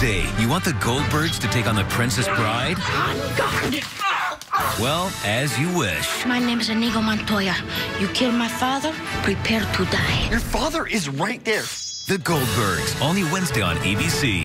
Wednesday. You want the Goldbergs to take on the Princess Bride? Oh, on guard! Well, as you wish. My name is Inigo Montoya. You killed my father, prepare to die. Your father is right there. The Goldbergs, only Wednesday on ABC.